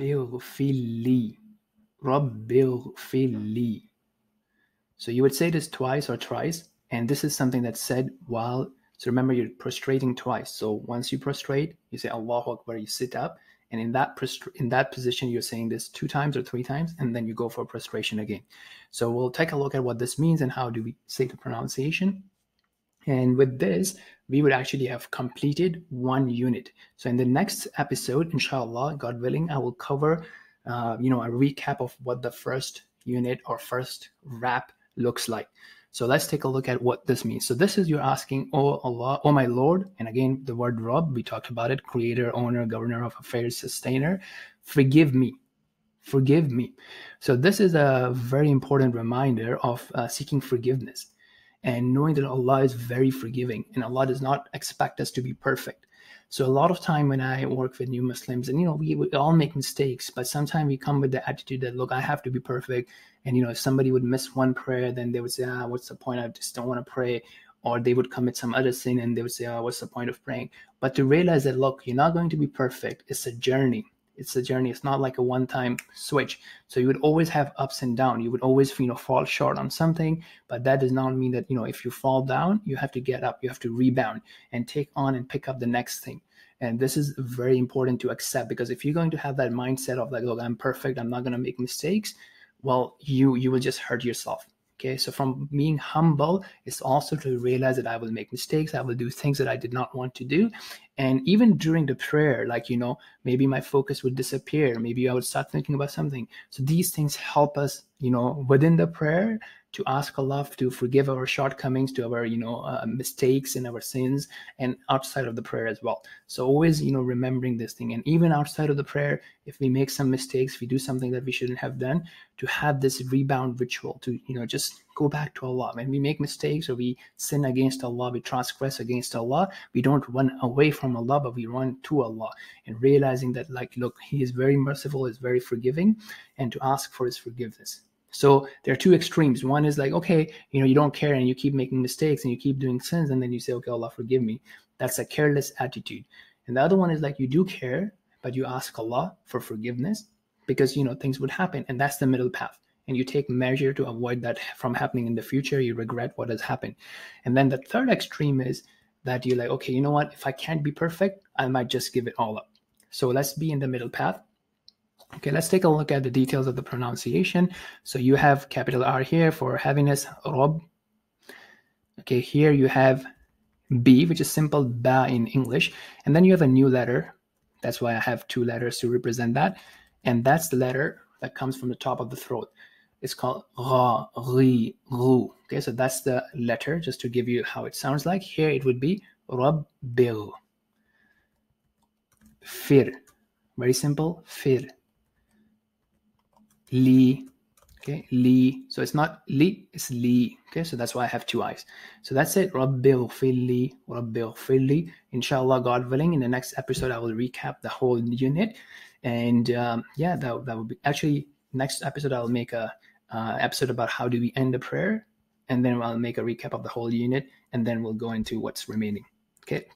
اغفر لي So you would say this twice or thrice, and this is something that's said while. So remember, you're prostrating twice. So once you prostrate, you say Allahu Akbar, you sit up, and in that in that position, you're saying this two times or three times, and then you go for prostration again. So we'll take a look at what this means and how do we say the pronunciation. And with this, we would actually have completed one unit. So in the next episode, inshallah, God willing, I will cover, uh, you know, a recap of what the first unit or first rap looks like. So let's take a look at what this means. So this is you're asking, oh Allah, oh my Lord, and again the word Rabb, we talked about it, creator, owner, governor of affairs, sustainer, forgive me, forgive me. So this is a very important reminder of uh, seeking forgiveness and knowing that Allah is very forgiving and Allah does not expect us to be perfect. So a lot of time when I work with new Muslims, and you know, we, we all make mistakes, but sometimes we come with the attitude that look, I have to be perfect. And you know, if somebody would miss one prayer, then they would say, ah, what's the point? I just don't want to pray. Or they would commit some other sin and they would say, oh, what's the point of praying? But to realize that, look, you're not going to be perfect. It's a journey it's a journey. It's not like a one time switch. So you would always have ups and downs you would always you know fall short on something but that does not mean that you know if you fall down you have to get up. You have to rebound and take on and pick up the next thing. And this is very important to accept because if you're going to have that mindset of like look i'm perfect. I'm not going to make mistakes. Well you you will just hurt yourself. Okay, so from being humble is also to realize that I will make mistakes, I will do things that I did not want to do. And even during the prayer, like, you know, maybe my focus would disappear, maybe I would start thinking about something. So these things help us, you know, within the prayer to ask Allah to forgive our shortcomings, to our you know uh, mistakes and our sins, and outside of the prayer as well. So always you know remembering this thing, and even outside of the prayer, if we make some mistakes, we do something that we shouldn't have done, to have this rebound ritual to you know just go back to Allah. When we make mistakes or we sin against Allah, we transgress against Allah, we don't run away from Allah, but we run to Allah and realizing that like look, He is very merciful, is very forgiving, and to ask for His forgiveness. So there are two extremes. One is like, okay, you know, you don't care and you keep making mistakes and you keep doing sins, and then you say, okay, Allah, forgive me. That's a careless attitude. And the other one is like, you do care, but you ask Allah for forgiveness because, you know, things would happen. And that's the middle path. And you take measure to avoid that from happening in the future. You regret what has happened. And then the third extreme is that you're like, okay, you know what? If I can't be perfect, I might just give it all up. So let's be in the middle path Okay, let's take a look at the details of the pronunciation. So you have capital R here for heaviness, rob. Okay, here you have B, which is simple ba in English. And then you have a new letter. That's why I have two letters to represent that. And that's the letter that comes from the top of the throat. It's called ra, ri, ru. Okay, so that's the letter, just to give you how it sounds like. Here it would be rob, bil. Fir. Very simple, fir. Li. Okay, Li. So it's not Li, it's Li. Okay, so that's why I have two eyes. So that's it. Rabbil Fili, Rabbil Fili. Inshallah, God willing, in the next episode, I will recap the whole unit. And um, yeah, that, that will be actually next episode, I'll make a uh, episode about how do we end a prayer. And then I'll make a recap of the whole unit. And then we'll go into what's remaining. Okay.